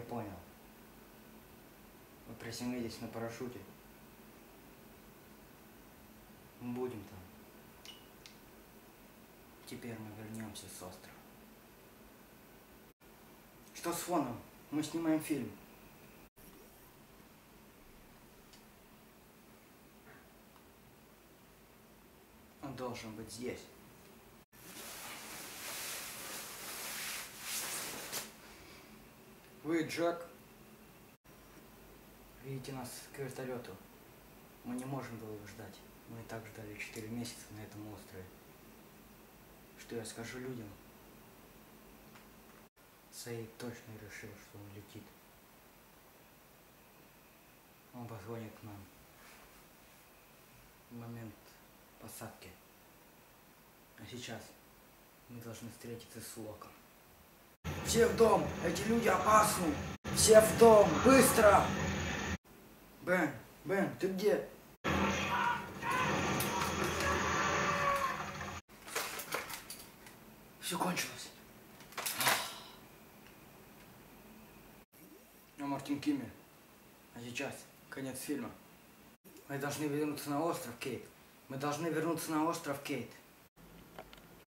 понял. Вы приземлились на парашюте. Мы будем там. Теперь мы вернемся с острова. Что с фоном? Мы снимаем фильм. Он должен быть здесь. Вы, Джек, видите нас к вертолету. Мы не можем долго ждать. Мы и так ждали 4 месяца на этом острове. Что я скажу людям? Саид точно решил, что он летит. Он позвонит к нам в момент посадки. А сейчас мы должны встретиться с Локом. Все в дом! Эти люди опасны! Все в дом! Быстро! Бен, Бен, ты где? Все кончилось. Я Мартин Киммель. А сейчас конец фильма. Мы должны вернуться на остров, Кейт. Мы должны вернуться на остров, Кейт.